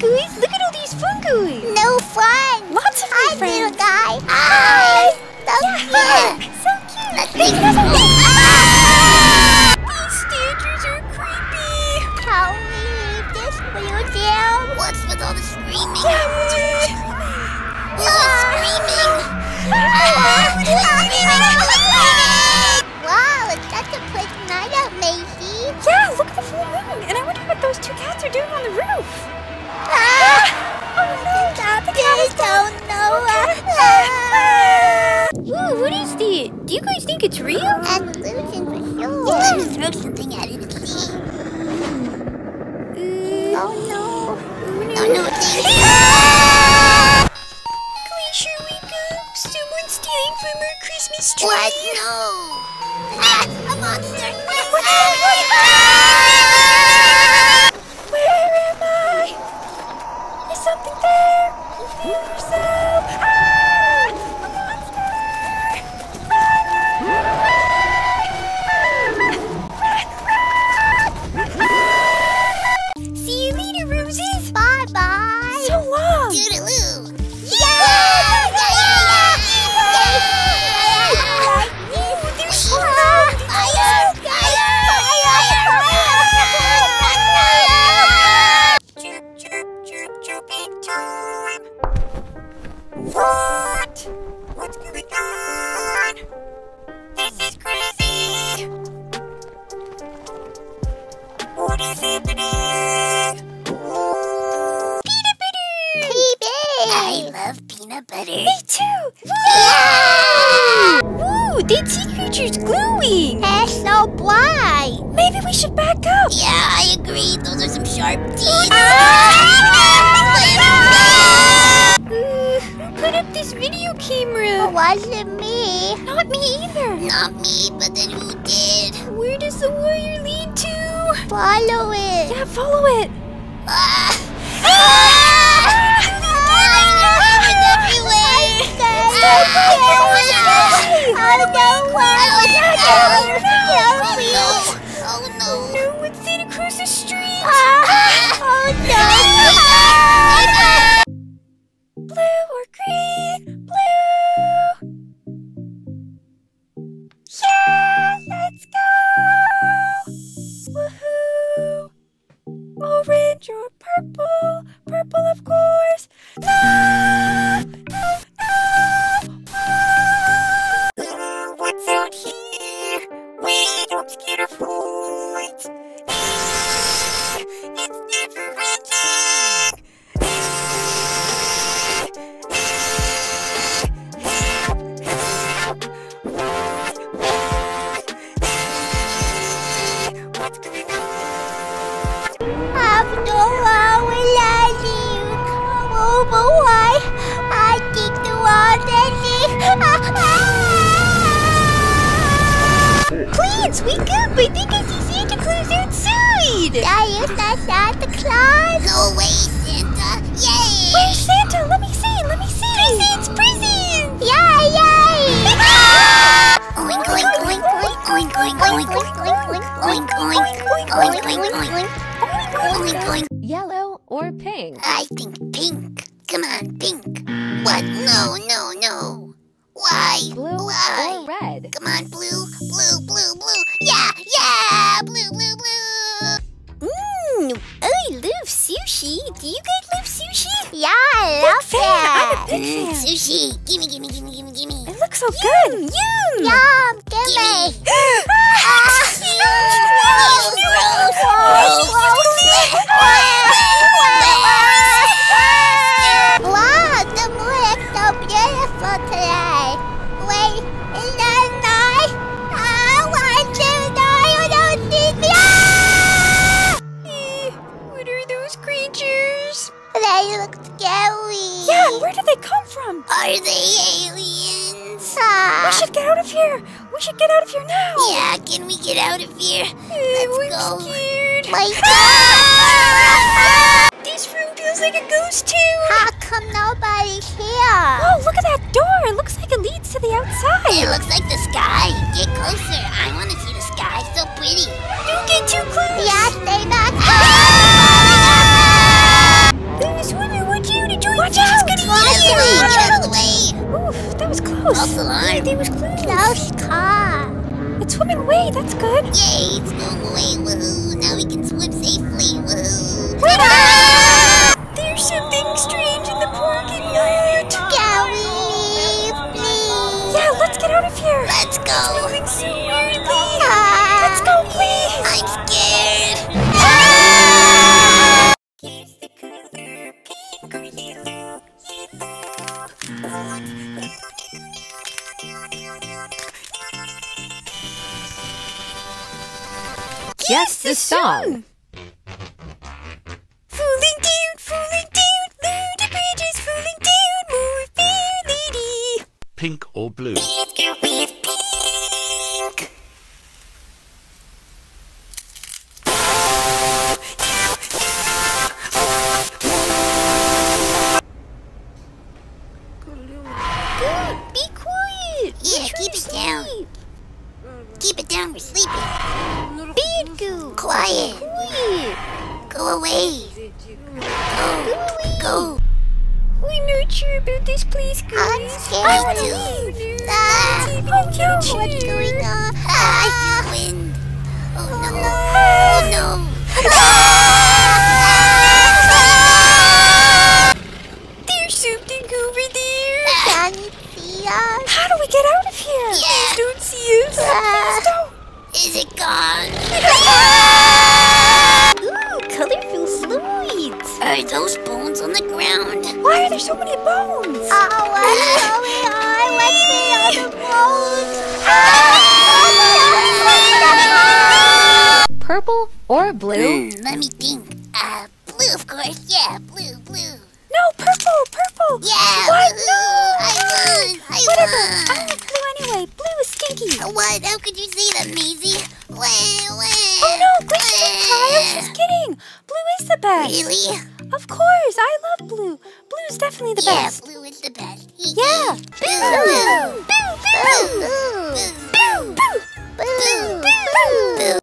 guys, look at all these fungi. No fun. Lots of Hi, friends. little guy. Hi. So cute. So cute. Let's make Ah! These stagers are creepy. Can we leave this museum? What's with all the screaming? Yeah, what's with the Who is screaming? Who is screaming? Wow, it's such a pretty night out, Maisy. Yeah, look at the full moon. And I wonder what those two cats are doing on the roof. Ah! Do you guys think it's real? Absolutely, for sure. Yeah, let me throw something at it and see. I love peanut butter. Me too. Ooh, that sea creature's glowing. So bright. Maybe we should back up. Yeah, I agree. Those are some sharp teeth. Uh, who put up this video camera? wasn't me. Not me either. Not me, but then who did? Where does the wire to? Follow it. Yeah, follow it. Ah! It's beautiful. Plants, wake up! I think I see Santa Claus outside! Santa Claus? Go away, Santa! Yay! Where's Santa? Let me see, let me see! Presents, presents! Yay, yay! Oink, oink, oink, oink, oink, oink, oink, oink, oink, oink, oink, oink, oink, oink, oink. Yellow or pink? I think pink. Come on, pink. What? No, no, no. Why? Blue Why? or red? Come on, blue, blue. Sushi. Do you guys love sushi? Yeah, I love fan. I'm a big Mm, fan. sushi. Gimme, gimme, gimme, gimme, gimme. It looks so good. Yum! Yum, gimme. Wow, should get out of here. We should get out of here now. Yeah, can we get out of here? Eh, Let's we're go. scared. My God. This room feels like a ghost town. How come nobody's here? Oh, look at that door. It looks like it leads to the outside. It looks like the sky. Get closer. Close. Alarm. It was close. Close car. It's swimming away. That's good. Yay, it's going away. Woohoo. Now we can swim safely. Woohoo. Up! There's something strange in the parking lot. Can we leave, please? Yeah, let's get out of here. Let's go. Moving so. Guess the song. Falling down, falling down, Lady Bridge is falling down, more fair lady. Pink or blue? Good, be quiet. Yeah, keep it down. Keep it down. We're sleeping. Beard goo. Quiet. Quiet. Go away. Go. Go. We're not sure about this place, guys. I'm scared. I wanna too. leave. Ah. Oh, no. What's going on? Ah, I feel wind. Oh no. Oh There's something over there. no. Can you see us? How do we get out of here? Yeah. Please don't see us. Please don't. Is it gone? Ooh, colorful slides. Are those bones on the ground? Why are there so many bones? Oh, what's going on? What's going on the boat? Purple or blue? Hmm, let me think. Uh, blue, of course. Yeah, blue, blue. No, purple, purple. Yeah, What? woohoo, No, I won. I Whatever. won. I like blue anyway. Blue is stinky. What? How could you say that, Maisy? Wah, wah, Oh no. I was just kidding. Blue is the best. Really? Of course, I love blue. Blue is definitely the Yeah, best. blue is the best. Yeah. Boo, boo, Boo, boo, boo, boo, boo. Quick,